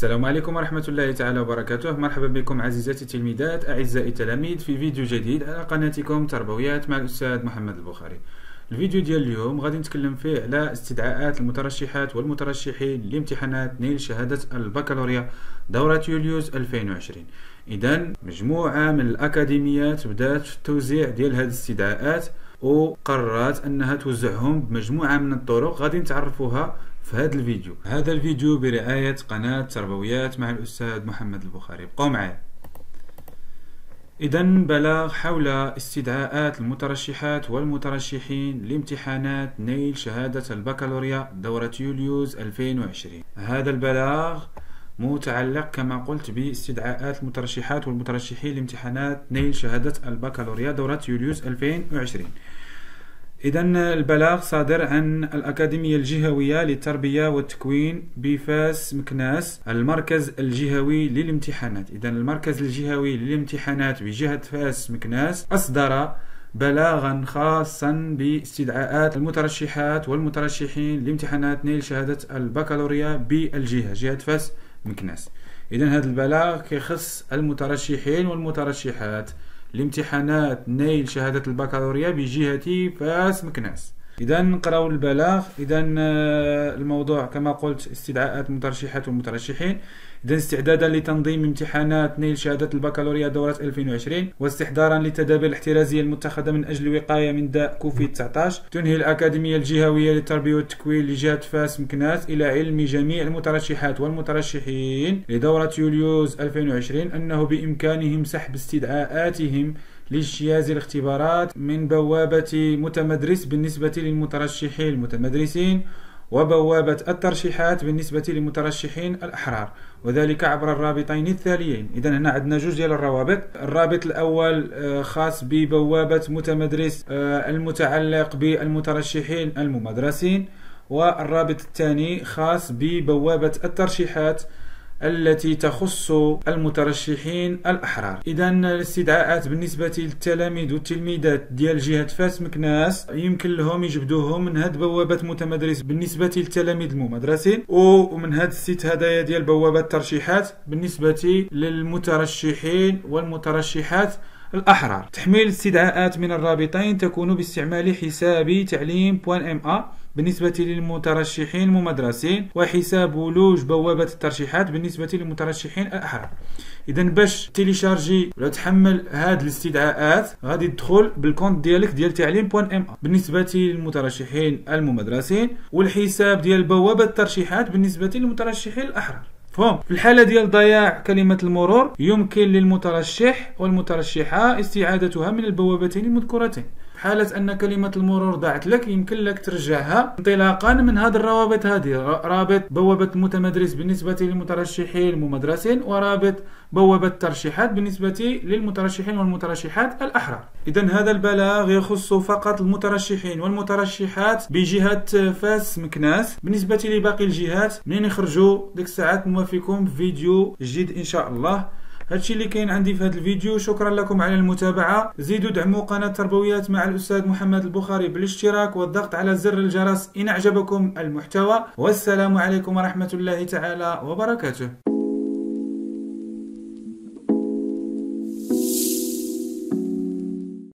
السلام عليكم ورحمة الله تعالى وبركاته. مرحبا بكم عزيزاتي التلميذات أعزائي التلاميذ في فيديو جديد على قناتكم تربويات مع الأستاذ محمد البخاري. الفيديو ديال اليوم غادي نتكلم فيه على استدعاءات المترشحات والمترشحين لامتحانات نيل شهادة البكالوريا دورة يوليوز 2020 إذا مجموعة من الأكاديميات بدأت في التوزيع ديال هذه الاستدعاءات وقررت أنها توزعهم بمجموعة من الطرق. غادي نتعرفوها في هذا الفيديو. هذا الفيديو برعاية قناة تربويات مع الأستاذ محمد البخاري. بقوا معي إذا بلاغ حول استدعاءات المترشحات والمترشحين لامتحانات نيل شهادة البكالوريا دورة يوليوز 2020 هذا البلاغ متعلق كما قلت باستدعاءات المترشحات والمترشحين لامتحانات نيل شهادة البكالوريا دورة يوليوز 2020 إذا البلاغ صادر عن الأكاديمية الجهوية للتربية والتكوين بفاس مكناس المركز الجهوي للامتحانات. إذا المركز الجهوي للامتحانات بجهة فاس مكناس أصدر بلاغا خاصا باستدعاءات المترشحات والمترشحين لامتحانات نيل شهادة البكالوريا بالجهة جهة فاس مكناس. إذا هذا البلاغ كيخص المترشحين والمترشحات. لامتحانات نيل شهادة البكالوريا بجهة فاس مكناس اذا نقراو البلاغ اذا آه، الموضوع كما قلت استدعاءات المترشحات والمترشحين اذا استعدادا لتنظيم امتحانات نيل شهادة البكالوريا دورة 2020 واستحضارا للتدابير الاحترازية المتخذة من أجل الوقايه من داء كوفيد 19 تنهي الأكاديمية الجهوية للتربية والتكوين لجهة فاس مكناس إلى علم جميع المترشحات والمترشحين لدورة يوليوز 2020 أنه بإمكانهم سحب استدعاءاتهم لاجتياز الاختبارات من بوابة متمدرس بالنسبة للمترشحين المتمدرسين وبوابة الترشيحات بالنسبة للمترشحين الأحرار. وذلك عبر الرابطين التاليين. إذا هنا عندنا جوج ديال الروابط. الرابط الأول آه، خاص ببوابة متمدرس آه، المتعلق بالمترشحين الممدرسين. والرابط الثاني خاص ببوابة الترشيحات التي تخص المترشحين الأحرار. إذا الاستدعاءات بالنسبة للتلاميذ والتلميذات ديال جهة فاس مكناس يمكن لهم يجبدوهم من هاد بوابة متمدرس بالنسبة للتلاميذ الممدرسين ومن هاد ال site هدايا ديال بوابة الترشيحات بالنسبة للمترشحين والمترشحات الأحرار. تحميل الاستدعاءات من الرابطين تكون باستعمال حساب تعليم ام بالنسبة للمترشحين الممدرسين وحساب ولوج بوابة الترشيحات بالنسبة للمترشحين الأحرار. إذا باش télécharger ولا تحمل هاد الاستدعاءات غادي تدخل بال compte ديالك ديال تعليم ام بالنسبة للمترشحين الممدرسين والحساب ديال بوابة الترشيحات بالنسبة للمترشحين الأحرار. فهم. في الحالة ديال ضياع كلمة المرور يمكن للمترشح والمترشحة استعادتها من البوابتين المذكورتين. حالة أن كلمة المرور ضاعت لك يمكن لك ترجعها انطلاقا من هذه الروابط هذه. رابط بوابة المتمدرس بالنسبة للمترشحين الممدرسين ورابط بوابة الترشيحات بالنسبة للمترشحين والمترشحات الأحرار. إذا هذا البلاغ يخص فقط المترشحين والمترشحات بجهة فاس مكناس. بالنسبة لباقي الجهات منين يخرجوا؟ ديك الساعات نوافيكم فيديو جديد إن شاء الله. هادشي اللي كاين عندي في هذا الفيديو. شكرا لكم على المتابعة. زيدوا دعموا قناة تربويات مع الأستاذ محمد البخاري بالاشتراك والضغط على زر الجرس إن أعجبكم المحتوى. والسلام عليكم ورحمة الله تعالى وبركاته.